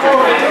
forward.